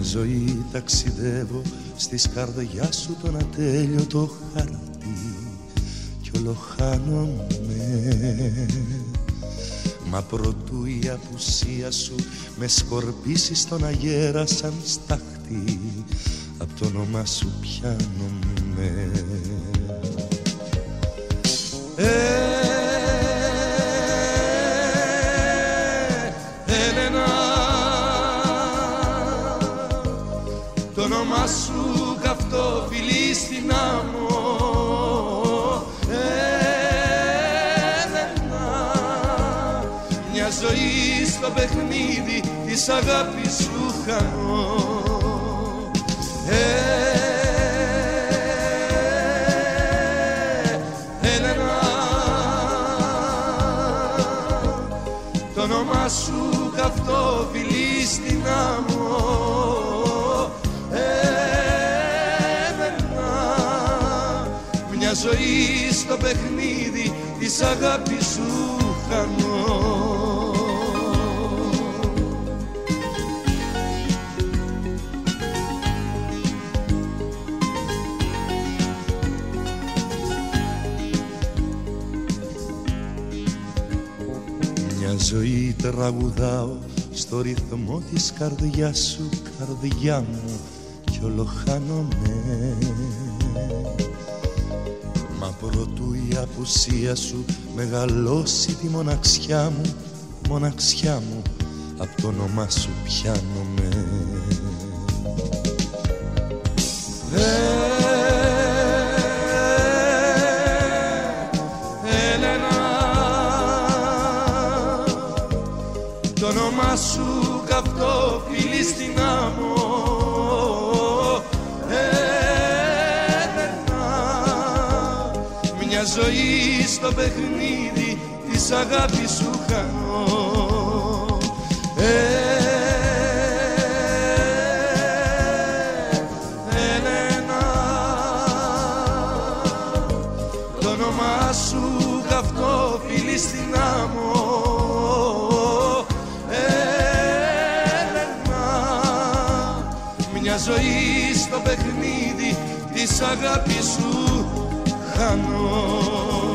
Μια ζωή ταξιδεύω στις καρδιάς σου τον ατέλειωτο χαρτί κι ολοχάνομαι Μα προτού η απουσία σου με σκορπίσει στον αγέρα σαν στάχτη Απ' το όνομά σου πιάνομαι Το όνομά σου καυτό φιλί στην άμμο Μια ζωή στο παιχνίδι της αγάπης σου χανώ Έλενα. Το όνομά σου καυτό φιλί στην άμμο Μια ζωή στο παιχνίδι της αγάπης σου χανώ Μια ζωή τραγουδάω στο ρυθμό της καρδιάς σου καρδιά μου κι ολοχάνομαι Μα προτού η απουσία σου μεγαλώσει τη μοναξιά μου μοναξιά μου. Απ' το όνομά σου πιάνομαι. Ε, Έλενα το όνομά σου καυτό φιλί στην άμμο μια ζωή στο παιχνίδι της αγάπης σου χανώ Έλενα το όνομά σου καυτό φιλί στην άμμο. Έλενα μια ζωή στο παιχνίδι της αγάπης σου canoa.